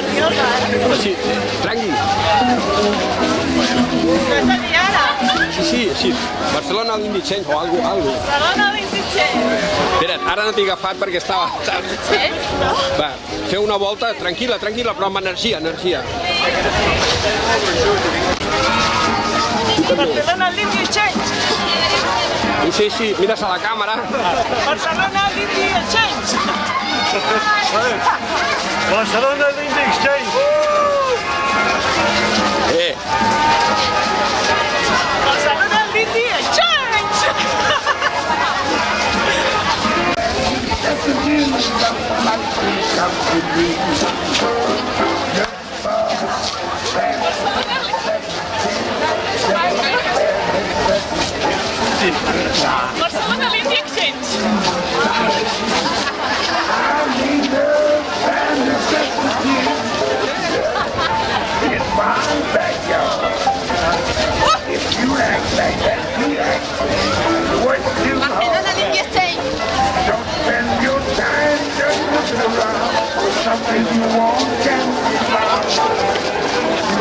nerviosa, eh? Sí, tranqui. Ara. Sí, sí, sí. Barcelona 25 o algo, algo. Barcelona 25. Espera't, ara no t'he agafat perquè estava... Eh? No? Va, feu una volta, tranquil·la, tranquil·la, però amb energia, energia. Barcelona 25. I sí, sí, mires a la càmera. Barcelona Dindy Exchange! Barcelona Dindy Exchange! Thank Eh. Barcelona want can be found.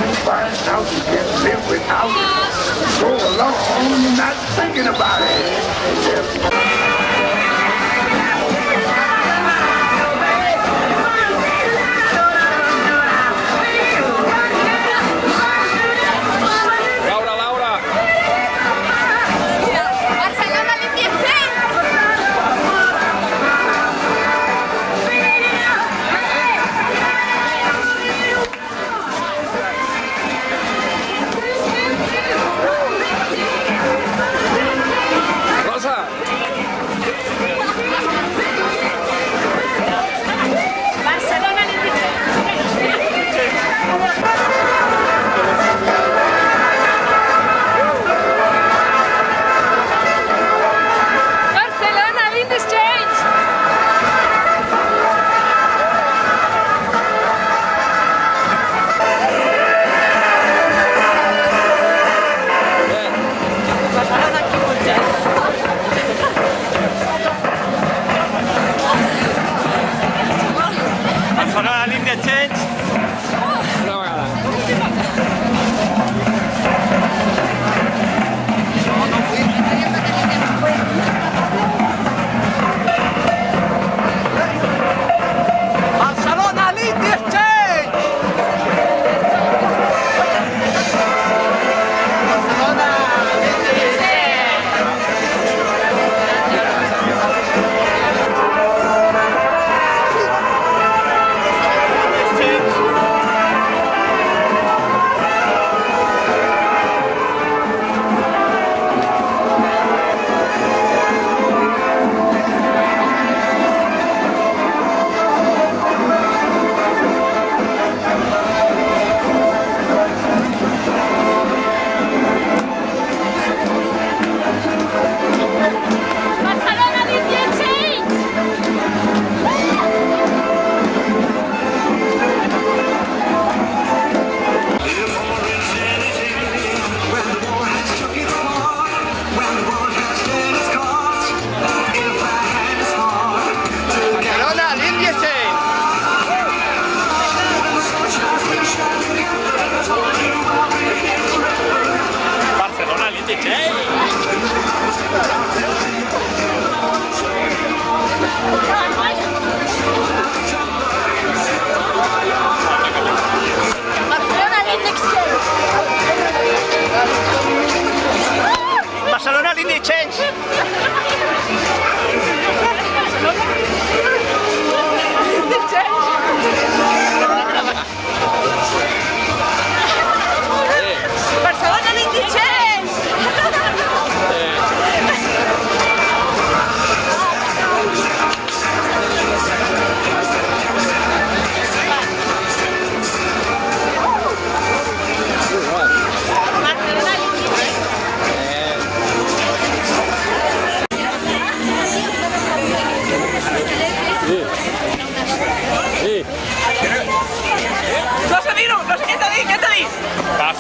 You find out you can't live without it. Go along, not thinking about it. Barcelona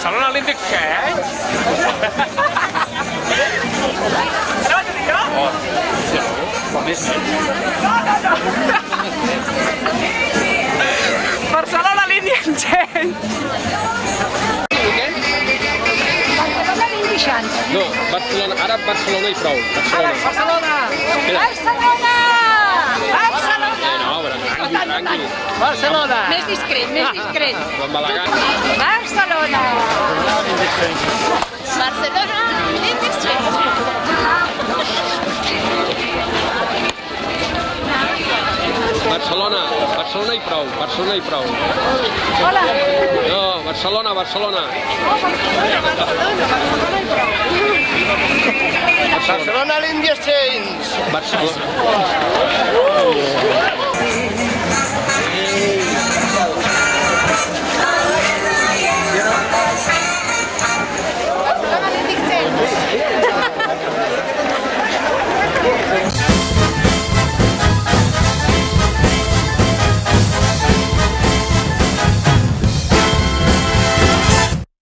Barcelona dir jo? Barcelona línia en gent. Barcelona Vintage Change. No, Barcelona, ara Barcelona i prou. Barcelona. Barcelona! Espera. Barcelona! Barcelona! Eh, no, però tranqui, tranqui. Barcelona! Més discret, més discret. Amb Balagan. Barcelona! Barcelona! Liechtenstein! Barcelona, Barcelona i prou, Barcelona i prou. Hola! No, Barcelona, Barcelona. Barcelona, l'India Saints. Barcelona.